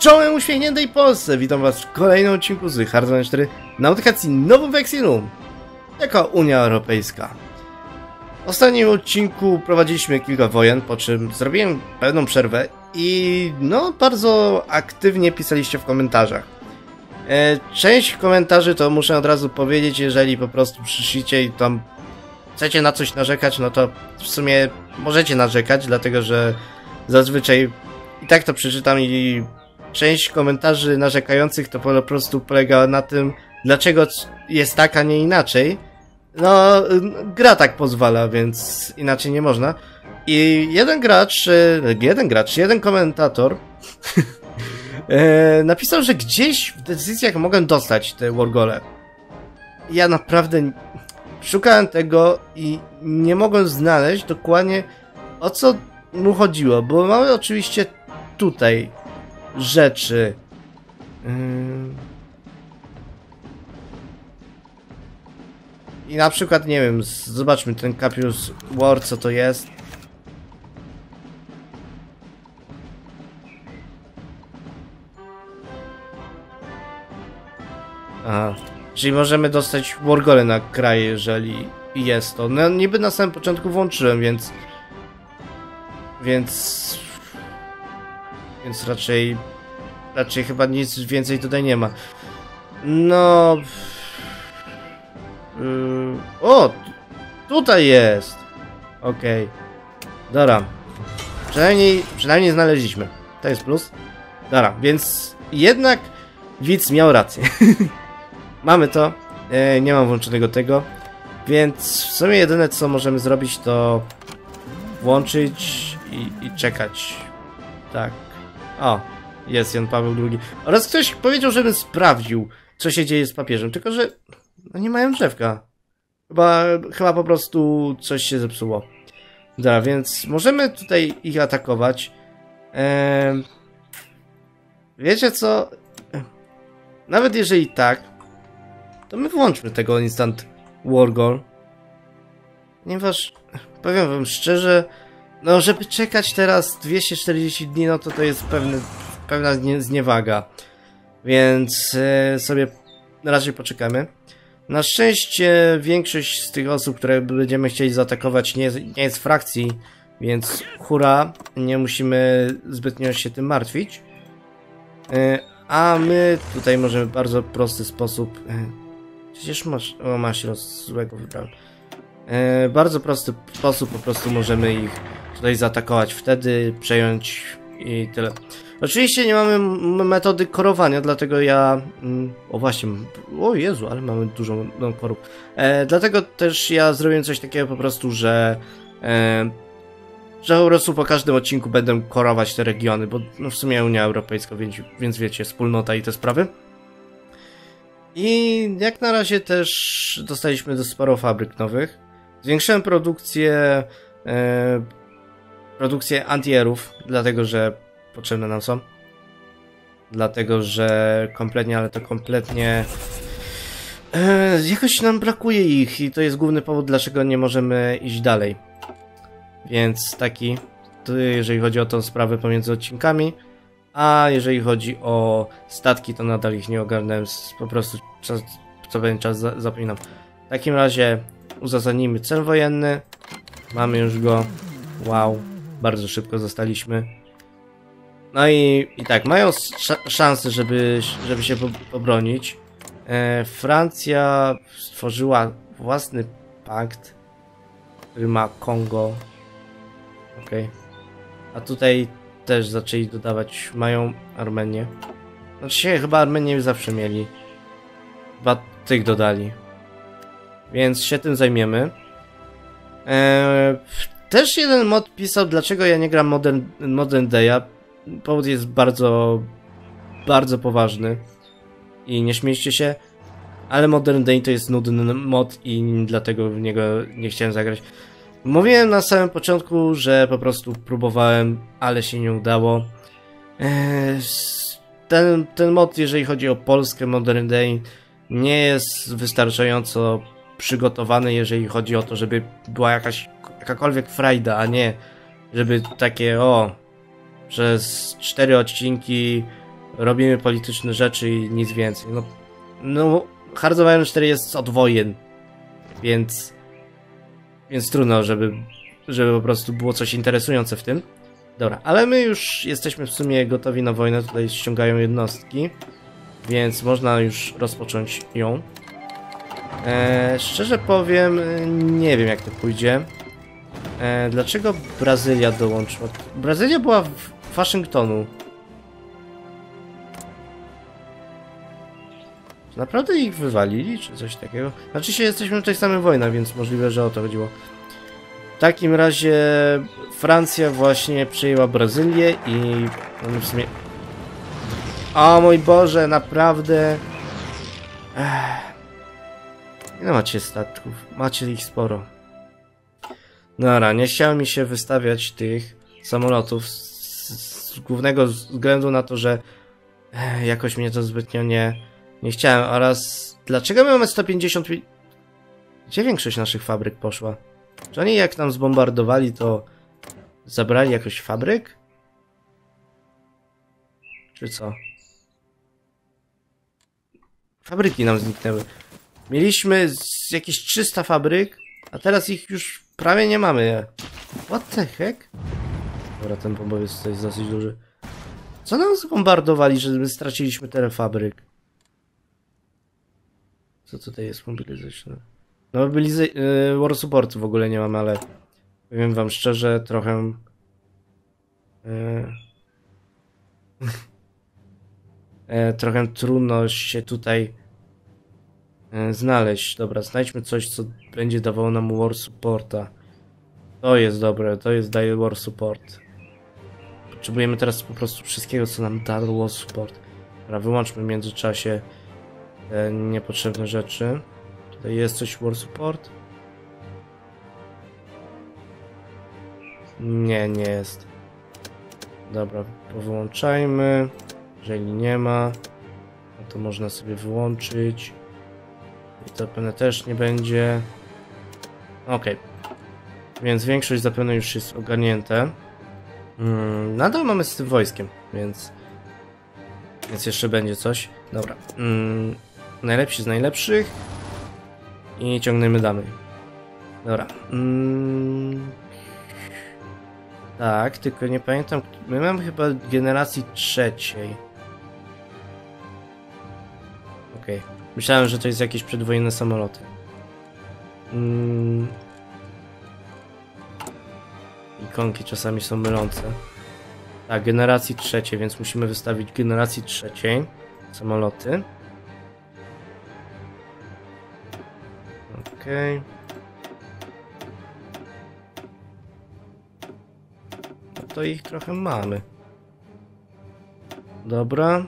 Czołem uśmiechniętej Polsce! Witam was w kolejnym odcinku z Hardline 4 na aplikacji Nowy Vexilum jako Unia Europejska. W ostatnim odcinku prowadziliśmy kilka wojen, po czym zrobiłem pewną przerwę i no bardzo aktywnie pisaliście w komentarzach. E, część komentarzy to muszę od razu powiedzieć, jeżeli po prostu przyszliście i tam chcecie na coś narzekać, no to w sumie możecie narzekać, dlatego że zazwyczaj i tak to przeczytam i część komentarzy narzekających to po prostu polega na tym, dlaczego jest tak, a nie inaczej. No, gra tak pozwala, więc inaczej nie można. I jeden gracz, e, jeden gracz, jeden komentator e, napisał, że gdzieś w decyzjach mogę dostać te Wargole. Ja naprawdę szukałem tego i nie mogłem znaleźć dokładnie o co mu chodziło, bo mamy oczywiście tutaj rzeczy. I na przykład, nie wiem, zobaczmy ten Capius War, co to jest. Aha. Czyli możemy dostać Wargole na kraj, jeżeli jest to. No niby na samym początku włączyłem, więc... Więc... Więc raczej... Raczej chyba nic więcej tutaj nie ma. No... Yy... O! Tutaj jest! Okej. Okay. Dobra. Przynajmniej, przynajmniej znaleźliśmy. To jest plus. Dobra, więc jednak widz miał rację. Mamy to. E, nie mam włączonego tego. Więc w sumie jedyne co możemy zrobić to włączyć i, i czekać. Tak. O, jest Jan Paweł II. Oraz ktoś powiedział, żebym sprawdził, co się dzieje z papieżem, tylko że no nie mają drzewka. Chyba, chyba po prostu coś się zepsuło. Dobra, więc możemy tutaj ich atakować. Wiecie co? Nawet jeżeli tak, to my włączmy tego Instant Wargol. Ponieważ, powiem wam szczerze, no żeby czekać teraz 240 dni, no to to jest pewny, pewna zniewaga. Więc e, sobie raczej poczekamy. Na szczęście większość z tych osób, które będziemy chcieli zaatakować nie nie jest frakcji, więc hura, nie musimy zbytnio się tym martwić. E, a my tutaj możemy w bardzo prosty sposób... E, Przecież masz... O, masz roz złego wybrałem. E, bardzo prosty sposób po prostu możemy ich tutaj zaatakować. Wtedy przejąć i tyle. Oczywiście nie mamy metody korowania, dlatego ja... Mm, o właśnie, o Jezu, ale mamy dużo no. E, dlatego też ja zrobiłem coś takiego po prostu, że... E, że po prostu po każdym odcinku będę korować te regiony, bo no w sumie Unia Europejska, więc, więc wiecie, wspólnota i te sprawy. I jak na razie też dostaliśmy do sporo fabryk nowych. Zwiększyłem produkcję e, produkcję antierów, dlatego że potrzebne nam są. Dlatego, że kompletnie, ale to kompletnie e, jakoś nam brakuje ich i to jest główny powód, dlaczego nie możemy iść dalej. Więc taki, jeżeli chodzi o tą sprawę pomiędzy odcinkami. A jeżeli chodzi o statki, to nadal ich nie ogarnąłem, po prostu czas, co pewien czas za, zapominam. W takim razie uzasadnijmy cel wojenny. Mamy już go. Wow, bardzo szybko zostaliśmy. No i, i tak, mają szansę, żeby, żeby się pobronić. E, Francja stworzyła własny pakt, który ma Kongo. Ok. A tutaj też zaczęli dodawać, mają Armenię. Znaczy się, chyba Armenię zawsze mieli. Chyba tych dodali. Więc się tym zajmiemy. Eee, też jeden mod pisał, dlaczego ja nie gram Modern, Modern Day'a. Powód jest bardzo, bardzo poważny. I nie śmiejcie się, ale Modern Day to jest nudny mod i dlatego w niego nie chciałem zagrać. Mówiłem na samym początku, że po prostu próbowałem, ale się nie udało. Eee, ten, ten mod, jeżeli chodzi o Polskę Modern Day, nie jest wystarczająco przygotowany, jeżeli chodzi o to, żeby była jakaś jakakolwiek frajda, a nie żeby takie o przez cztery odcinki robimy polityczne rzeczy i nic więcej. No, no Hearts of Iron 4 jest od wojen, więc więc trudno, żeby, żeby po prostu było coś interesujące w tym. Dobra, ale my już jesteśmy w sumie gotowi na wojnę, tutaj ściągają jednostki, więc można już rozpocząć ją. E, szczerze powiem, nie wiem jak to pójdzie. E, dlaczego Brazylia dołączyła? Brazylia była w Waszyngtonu. Naprawdę ich wywalili, czy coś takiego? Znaczy się jesteśmy w tej samej wojnie, więc możliwe, że o to chodziło. W takim razie Francja właśnie przejęła Brazylię i no w sumie... O mój Boże, naprawdę... Ech. Macie statków? Macie ich sporo. Dobra, nie chciało mi się wystawiać tych samolotów z, z głównego względu na to, że ech, jakoś mnie to zbytnio nie, nie chciałem oraz dlaczego my mamy 150 Gdzie większość naszych fabryk poszła? Czy oni jak nam zbombardowali to zabrali jakoś fabryk? Czy co? Fabryki nam zniknęły. Mieliśmy jakieś 300 fabryk, a teraz ich już prawie nie mamy. What the heck? Dobra, ten bombowiec tutaj jest dosyć duży. Co nam zbombardowali, że my straciliśmy tyle fabryk? Co tutaj jest mobilization? No mobilizy yy, war support w ogóle nie mamy, ale powiem wam szczerze, trochę... Yy, yy, trochę trudno się tutaj znaleźć. Dobra, znajdźmy coś, co będzie dawało nam war supporta. To jest dobre, to jest daje war support. Potrzebujemy teraz po prostu wszystkiego, co nam da war support. Dobra, wyłączmy w międzyczasie te niepotrzebne rzeczy. Tutaj jest coś war support? Nie, nie jest. Dobra, powyłączajmy. Jeżeli nie ma, no to można sobie wyłączyć. I zapewne też nie będzie. Ok. Więc większość zapewne już jest ogarnięte. Hmm, nadal mamy z tym wojskiem, więc... Więc jeszcze będzie coś. Dobra. Hmm, najlepsi z najlepszych. I ciągniemy dalej. Dobra. Mm. Tak, tylko nie pamiętam. My mamy chyba generacji trzeciej. Okej. Okay. Myślałem, że to jest jakieś przedwojenne samoloty. Mm. Ikonki czasami są mylące. Tak, generacji trzeciej, więc musimy wystawić generacji trzeciej samoloty. Okej. Okay. No to ich trochę mamy. Dobra.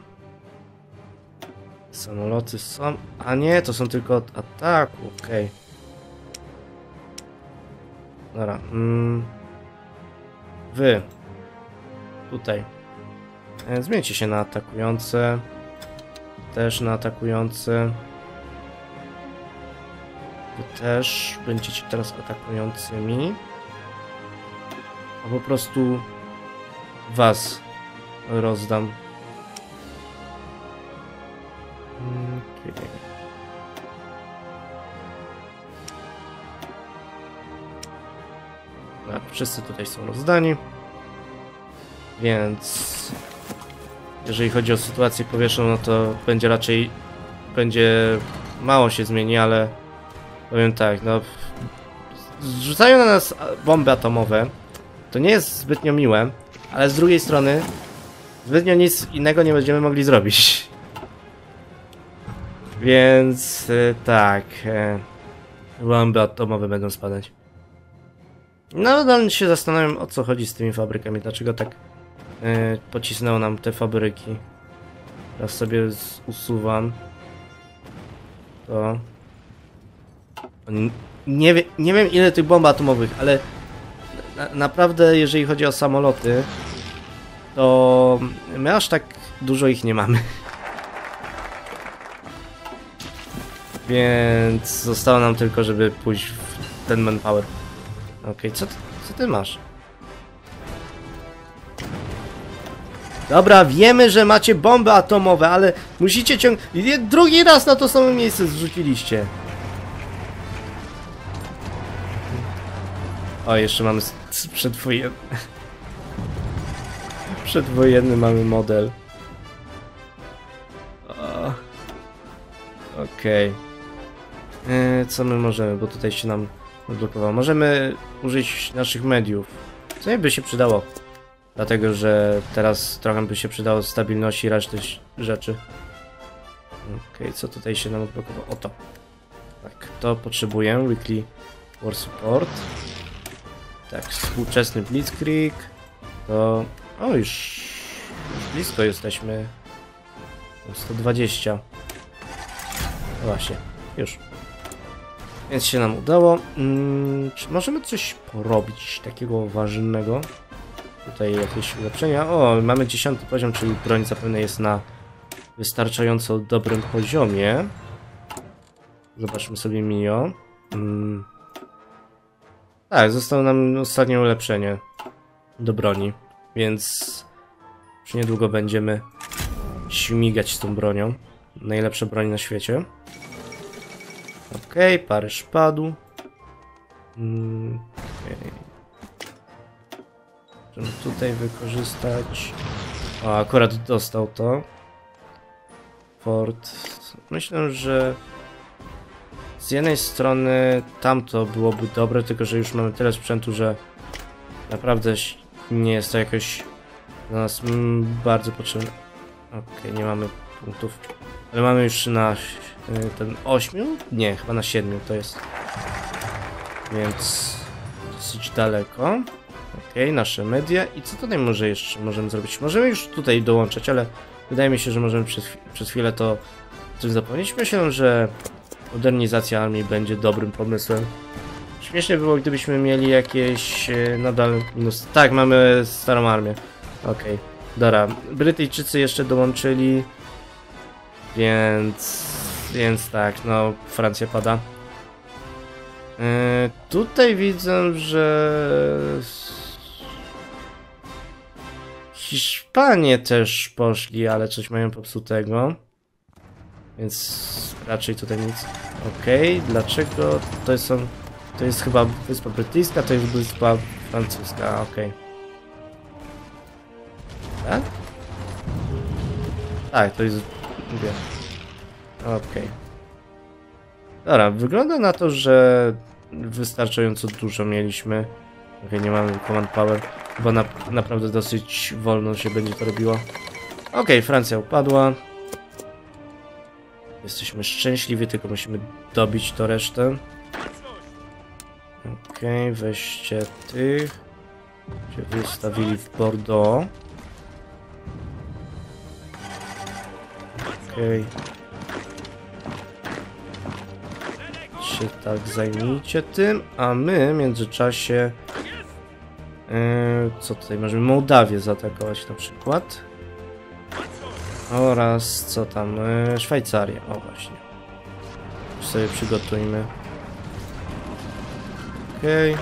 Samoloty są... A nie, to są tylko od ataku, okej. Okay. Dobra. Mm. Wy. Tutaj. E, zmieńcie się na atakujące. Też na atakujące. Wy też będziecie teraz atakującymi. A po prostu was rozdam. Wszyscy tutaj są rozdani. Więc jeżeli chodzi o sytuację powietrzną, no to będzie raczej będzie mało się zmieni, ale Powiem tak, no... Zrzucają na nas bomby atomowe. To nie jest zbytnio miłe, ale z drugiej strony zbytnio nic innego nie będziemy mogli zrobić. Więc y, tak... Y, bomby atomowe będą spadać. No, nadal się zastanawiam o co chodzi z tymi fabrykami, dlaczego tak y, pocisnęło nam te fabryki. Teraz sobie usuwam to. Nie, wie, nie wiem ile tych bomb atomowych, ale na, naprawdę jeżeli chodzi o samoloty, to my aż tak dużo ich nie mamy. Więc zostało nam tylko, żeby pójść w ten manpower. Okej, okay, co, co ty masz? Dobra, wiemy, że macie bomby atomowe, ale musicie ciąg... Drugi raz na to samo miejsce zrzuciliście. O, jeszcze mamy przedwojenny. Przedwojenny mamy model. Okej. E, Co my możemy, bo tutaj się nam odblokowało. Możemy użyć naszych mediów. Co by się przydało? Dlatego, że teraz trochę by się przydało stabilności reszty rzeczy. Okej, co tutaj się nam odblokowało? Oto. Tak, to potrzebuję. Weekly War Support. Tak, współczesny Blitzkrieg. To... O, już... już blisko jesteśmy. 120. No właśnie, już. Więc się nam udało. Mm, czy możemy coś porobić takiego ważnego? Tutaj jakieś ulepszenia. O, mamy 10 poziom, czyli broń zapewne jest na wystarczająco dobrym poziomie. Zobaczmy sobie Mio. Mm. Tak, zostało nam ostatnie ulepszenie do broni, więc już niedługo będziemy śmigać z tą bronią. Najlepsza broń na świecie. Okej, Paryż padł. Mm, okej. Możemy tutaj wykorzystać. O, akurat dostał to. Ford. Myślę, że z jednej strony tamto byłoby dobre, tylko że już mamy tyle sprzętu, że naprawdę nie jest to jakoś dla nas mm, bardzo potrzebne. Okej, nie mamy punktów. Ale mamy już na y, ten 8? Nie, chyba na 7 to jest. Więc dosyć daleko. Okej, nasze media. I co tutaj może jeszcze możemy zrobić? Możemy już tutaj dołączać, ale wydaje mi się, że możemy przez, przez chwilę to o tym zapomnieć. Myślę, że modernizacja armii będzie dobrym pomysłem. Śmiesznie było, gdybyśmy mieli jakieś e, nadal minus. Tak, mamy starą armię. Okej, dobra. Brytyjczycy jeszcze dołączyli. Więc. Więc tak, no, Francja pada. E, tutaj widzę, że. Hiszpanie też poszli, ale coś mają popsutego. Więc raczej tutaj nic. Okej, dlaczego to są. To jest chyba wyspa brytyjska, to jest wyspa francuska, okej. Tak? Tak, to jest. Mówię. Okej. Dobra, wygląda na to, że wystarczająco dużo mieliśmy. Okej, nie mamy command power. Chyba na, naprawdę dosyć wolno się będzie to robiło. Okej, Francja upadła. Jesteśmy szczęśliwi, tylko musimy dobić to resztę. Okej, weźcie tych. Się wystawili w Bordeaux. Okej. Się tak zajmijcie tym, a my w międzyczasie... Yy, co tutaj możemy? Mołdawię zaatakować na przykład. Oraz co tam? Yy, Szwajcarię. O właśnie. Już sobie przygotujmy. Okej.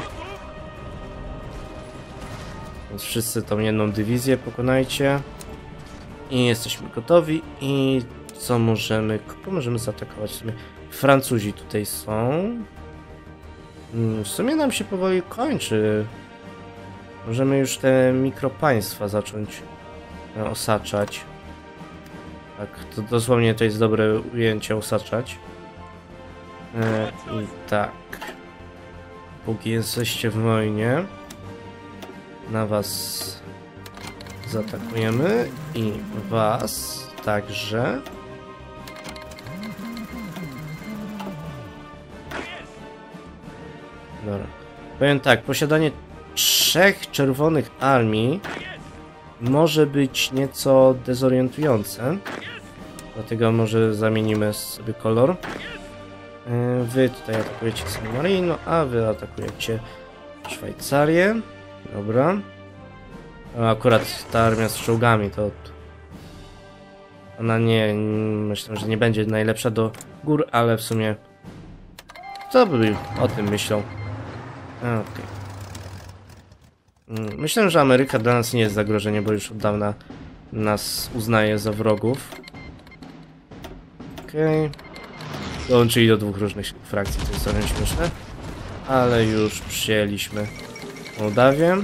Więc wszyscy tą jedną dywizję pokonajcie. I jesteśmy gotowi. I co możemy... Kogo możemy zaatakować? W sumie Francuzi tutaj są. Mm, W sumie nam się powoli kończy. Możemy już te mikropaństwa zacząć e, osaczać. Tak, to dosłownie to jest dobre ujęcie osaczać. E, I tak. Póki jesteście w wojnie, na was zaatakujemy i was także. Powiem tak, posiadanie trzech czerwonych armii może być nieco dezorientujące. Dlatego może zamienimy sobie kolor. Yy, Wy tutaj atakujecie San Marino, a wy atakujecie Szwajcarię. Dobra. A akurat ta armia z czołgami to... Ona nie... Myślę, że nie będzie najlepsza do gór, ale w sumie... Kto by o tym myślał? Okej. Mm, Myślę, że Ameryka dla nas nie jest zagrożeniem, bo już od dawna nas uznaje za wrogów. Okej. Okay. Dołączyli do dwóch różnych frakcji, to jest trochę śmieszne. Ale już przyjęliśmy Mołdawię.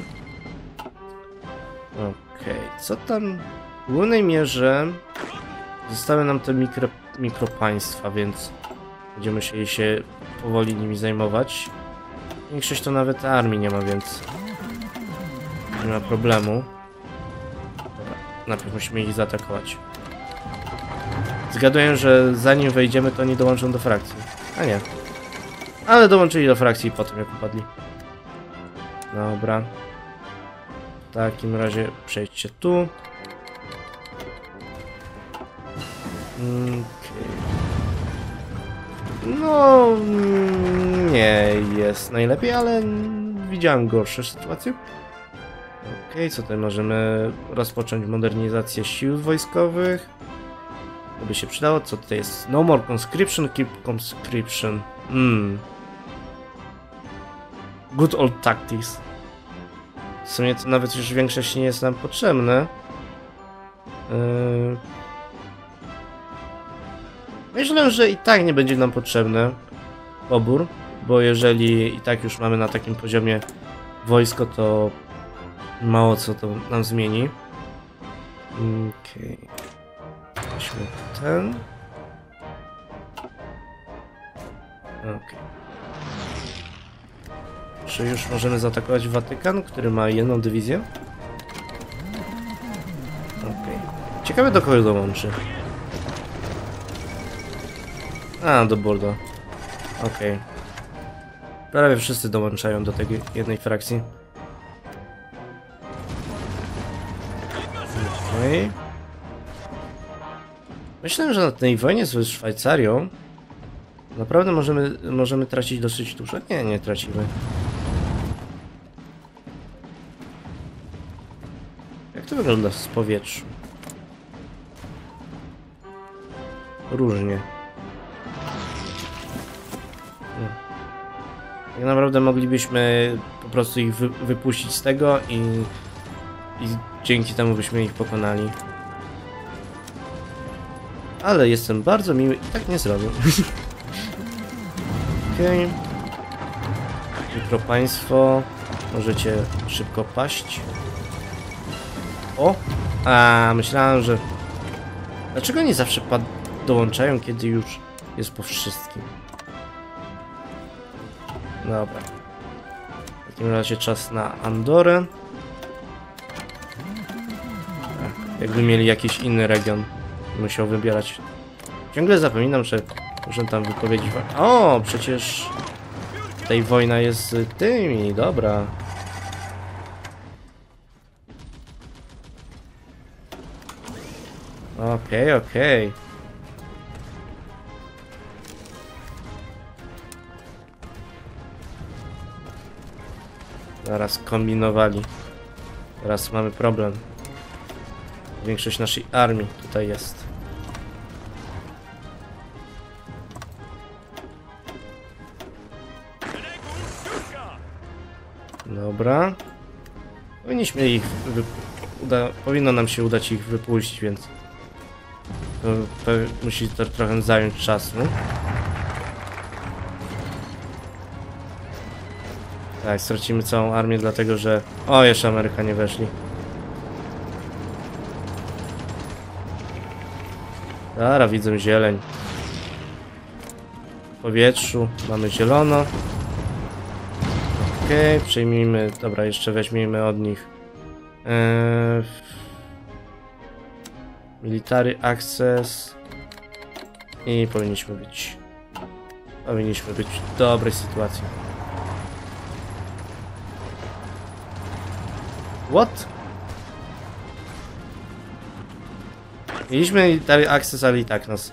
Okej, okay. co tam w głównej mierze zostały nam te mikro, mikropaństwa, więc będziemy musieli się powoli nimi zajmować. Większość to nawet armii nie ma, więc nie ma problemu. Najpierw musimy ich zaatakować. Zgaduję, że zanim wejdziemy, to nie dołączą do frakcji. A nie. Ale dołączyli do frakcji potem, jak upadli. Dobra. W takim razie przejdźcie tu. No, mm, nie jest najlepiej, ale widziałem gorsze sytuacje. Okej, okay, co tutaj możemy rozpocząć modernizację sił wojskowych. To by się przydało. Co tutaj jest? No more conscription, keep conscription. Hmm. Good old tactics. W sumie to nawet już większość nie jest nam potrzebne. Yy... Myślę, że i tak nie będzie nam potrzebny pobór, bo jeżeli i tak już mamy na takim poziomie wojsko, to mało co to nam zmieni. Okej. Okay. Weźmy ten. Okej. Okay. Czy już możemy zaatakować Watykan, który ma jedną dywizję? Okej. Okay. Ciekawe do kogo dołączy. A, do Bordo. Okej. Okay. Prawie wszyscy dołączają do tej jednej frakcji. Okej. Okay. Myślę, że na tej wojnie z Szwajcarią naprawdę możemy, możemy tracić dosyć dużo. Nie, nie tracimy. Jak to wygląda z powietrzu? Różnie. Tak naprawdę moglibyśmy po prostu ich wy wypuścić z tego i, i dzięki temu byśmy ich pokonali. Ale jestem bardzo miły i tak nie zrobię. Okej. Okay. Jutro państwo. Możecie szybko paść. O! A, myślałem, że... Dlaczego nie zawsze dołączają, kiedy już jest po wszystkim? Dobra. W takim razie czas na Andorę. Jakby mieli jakiś inny region, musiał wybierać. Ciągle zapominam, że muszę tam wypowiedzieć. O, przecież tej wojna jest z tymi, dobra. Okej, okay, okej. Okay. Zaraz kombinowali. Teraz mamy problem. Większość naszej armii tutaj jest. Dobra. Powinniśmy ich... Uda... Powinno nam się udać ich wypuścić, więc... To, to musi to trochę zająć czasu. Tak, stracimy całą armię dlatego, że... O, jeszcze Amerykanie weszli. Dobra, widzę zieleń. W powietrzu mamy zielono. Okej, okay, przejmijmy... Dobra, jeszcze weźmiemy od nich... Eee... Military Access. I powinniśmy być... Powinniśmy być w dobrej sytuacji. What? Mieliśmy dalej akces, ale i tak nas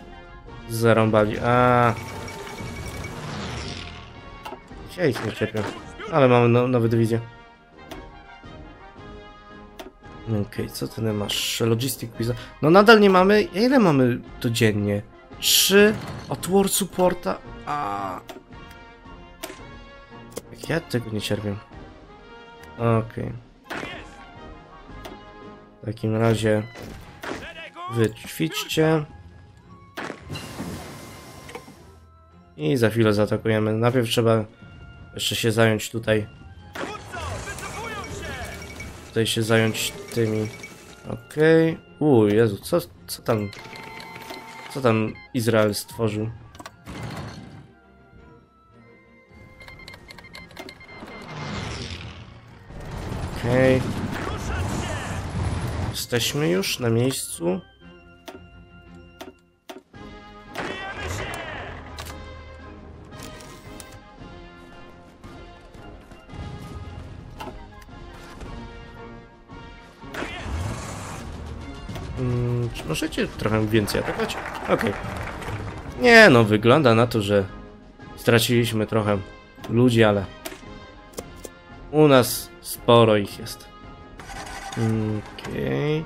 zarąbali. A. Ja ich nie czepię. Ale mamy no, nowe dywizje. Okej, okay, co ty masz? Logistic quiz. No nadal nie mamy. Ile mamy codziennie? Trzy od War Supporta. A. Ja tego nie cierpię. Okej. Okay. W takim razie wyćwiczcie. I za chwilę zaatakujemy. Najpierw trzeba jeszcze się zająć tutaj. Tutaj się zająć tymi. Okej. Okay. Uuu, Jezu, co, co tam... Co tam Izrael stworzył? Okej. Okay. Jesteśmy już na miejscu. Hmm, możecie trochę więcej atakować? Okej. Okay. Nie no, wygląda na to, że straciliśmy trochę ludzi, ale u nas sporo ich jest. Okej.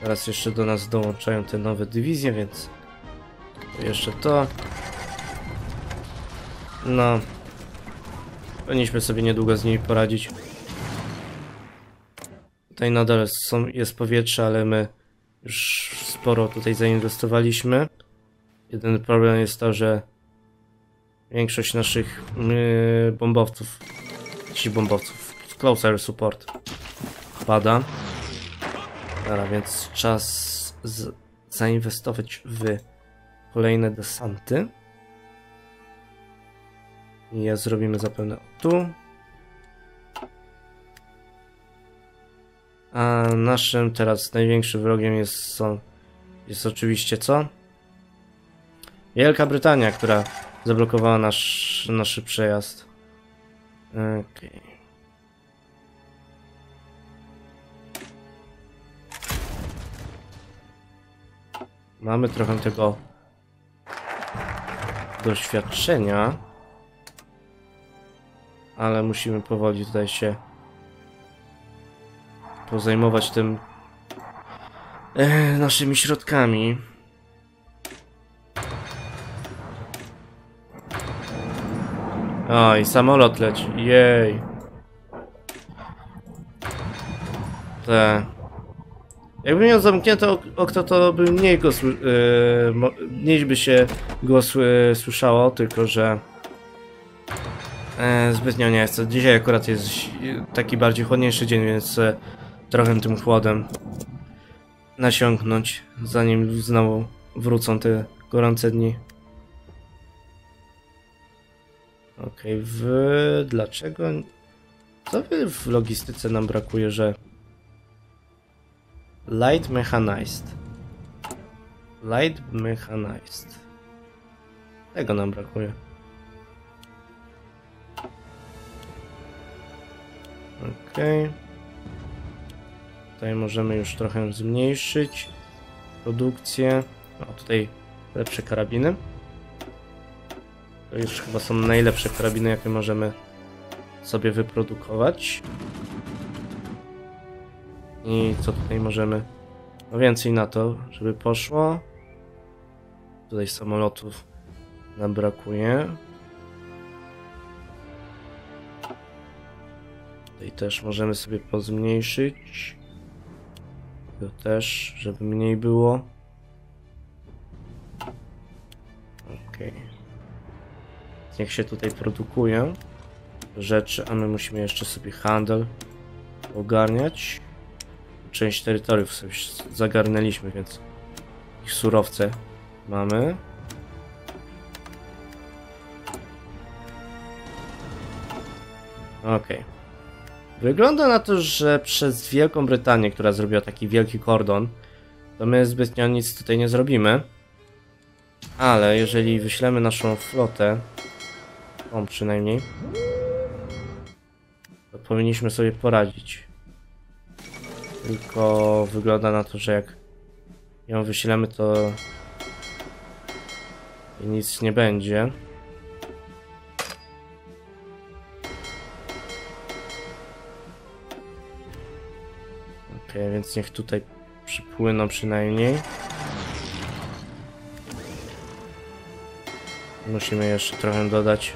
Teraz jeszcze do nas dołączają te nowe dywizje, więc jeszcze to. No. Powinniśmy sobie niedługo z nimi poradzić. Tutaj nadal są, jest powietrze, ale my już sporo tutaj zainwestowaliśmy. Jedyny problem jest to, że większość naszych yy, bombowców, ci bombowców, closer support pada. Dobra, więc czas zainwestować w kolejne desanty. I je zrobimy zapewne tu. A naszym teraz największym wrogiem jest, są, jest oczywiście co? Wielka Brytania, która zablokowała nasz, nasz przejazd. Okej. Okay. Mamy trochę tego doświadczenia, ale musimy powoli tutaj się pozajmować tym e, naszymi środkami. Oj, samolot leci, jej. Te. Jakbym miał zamknięte okno, to by mniej go yy, mniej by się go yy, słyszało, tylko że yy, zbytnio nie jest. Dzisiaj akurat jest taki bardziej chłodniejszy dzień, więc trochę tym chłodem nasiąknąć, zanim znowu wrócą te gorące dni. Okej, okay, w... dlaczego... Co w logistyce nam brakuje, że... Light Mechanized. Light Mechanized. Tego nam brakuje. Okej. Okay. Tutaj możemy już trochę zmniejszyć produkcję. O, tutaj lepsze karabiny. To już chyba są najlepsze karabiny, jakie możemy sobie wyprodukować. I co tutaj możemy? No więcej na to, żeby poszło. Tutaj samolotów nam brakuje. Tutaj też możemy sobie pozmniejszyć. To też, żeby mniej było. Ok. Niech się tutaj produkuje rzeczy, a my musimy jeszcze sobie handel ogarniać. Część terytoriów sobie zagarnęliśmy, więc ich surowce mamy. Okej. Okay. Wygląda na to, że przez Wielką Brytanię, która zrobiła taki wielki kordon, to my zbytnio nic tutaj nie zrobimy. Ale jeżeli wyślemy naszą flotę, tą przynajmniej, to powinniśmy sobie poradzić. Tylko wygląda na to, że jak ją wyślemy, to nic nie będzie. Ok, więc niech tutaj przypłyną przynajmniej. Musimy jeszcze trochę dodać.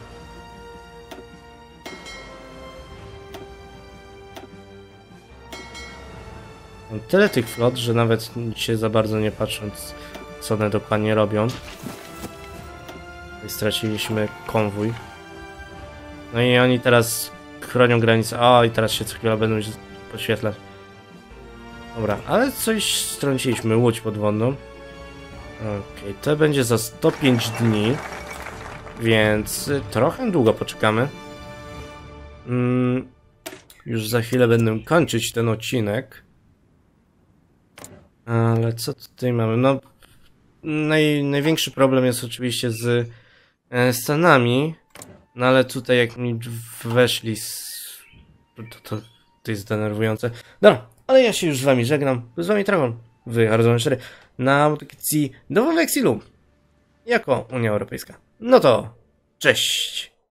Tyle tych flot, że nawet się za bardzo nie patrząc, co one dokładnie robią. I straciliśmy konwój. No i oni teraz chronią granicę. O, i teraz się co chwila będą się podświetlać. Dobra, ale coś strąciliśmy, łódź podwodną. Okej, to będzie za 105 dni, więc trochę długo poczekamy. Mm, już za chwilę będę kończyć ten odcinek. Ale co tutaj mamy? No, naj, największy problem jest oczywiście z e, Stanami, no ale tutaj jak mi weszli z... To, to, to jest denerwujące. Dobra, ale ja się już z wami żegnam. Z wami Dragon w Hearthstone 4 na audycji Nowym Exilu jako Unia Europejska. No to cześć!